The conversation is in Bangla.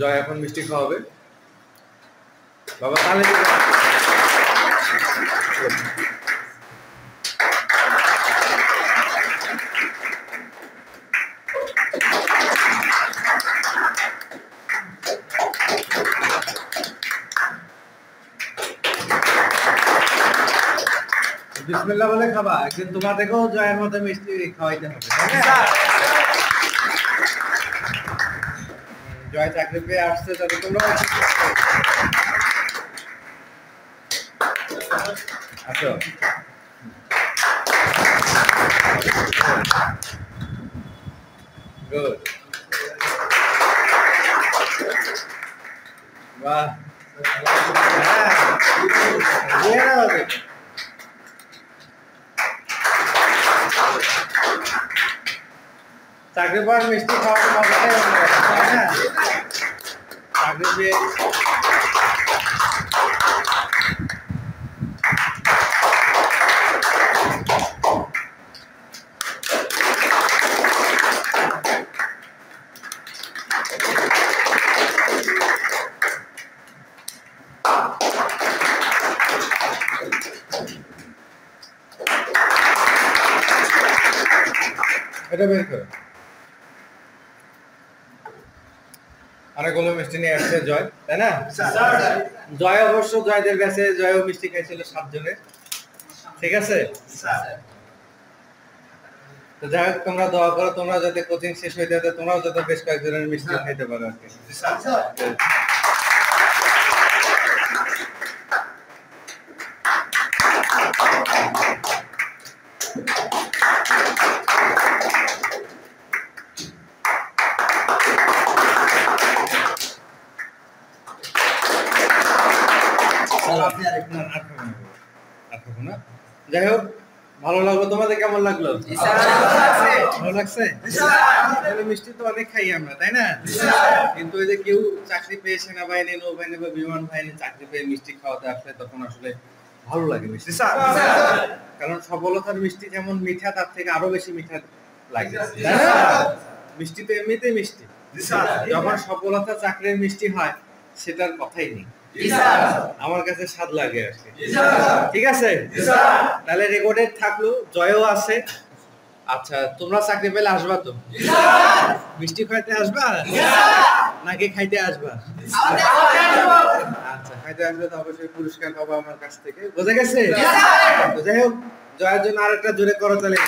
জয় এখন মিষ্টি খাওয়াবে বাবা, তাহলে বিসমিল্লাহ বলে খাবা একদিন তোমাদেরকেও জয়ের মতো মিষ্টি খাওয়াইতে হবে? জয় চাকরি পেয়ে আসছে তাতে তোমরা আসো। গুড বাহ। চাকরি পাওয়ার মিষ্টি খাওয়ার মজাটাই অন্যরকম, তাই না চাকরি পেয়ে এটা বের করো অনেকগুলো মিষ্টি নিয়ে আসছে জয় তাই না? জয় অবশ্য জয়দের কাছে জয়ও মিষ্টি খাইছিল সাতজনের ঠিক আছে? তো যাই হোক তোমরা দোয়া করো তোমরা যাতে কোচিং শেষ হয়ে যাতে তোমরাও যাতে বেশ কয়েকজনের মিষ্টি খাইতে পারো আর কি আপনি আর একটু না, আর খাব না, আর খাব না। যাই হোক ভালো লাগল তোমাদের কেমন লাগল? ভালো লাগছে? মিষ্টি তো অনেক খাই আমরা তাই না? কিন্তু ওই যে কেউ চাকরি পেয়ে সেনাবাহিনী নৌবাহিনী বা বিমান বাহিনী চাকরি পেয়ে মিষ্টি খাওয়াতে আসলে তখন আসলে ভালো লাগে মিষ্টি। কারণ সফলতার মিষ্টি যেমন মিঠা তার থেকে আরও বেশি মিঠা লাগে। মিষ্টি তো এমনিতেই মিষ্টি। যখন সফলতা চাকরির মিষ্টি হয় সেটার কথাই নেই। আমার কাছে স্বাদ লাগে আর ঠিক আছে? তাহলে রেকর্ডেড থাকল জয়ও আছে। আচ্ছা তোমরা চাকরি পেলে আসবা তো? মিষ্টি খাইতে আসবা? নাকি খাইতে আসবা? আচ্ছা খাইতে আসবে তো অবশ্যই পুরস্কার পাবো আমার কাছ থেকে। বোঝা গেছে? যাই হোক জয়ের জন্য আরেকটা জোরে করো তাহলে।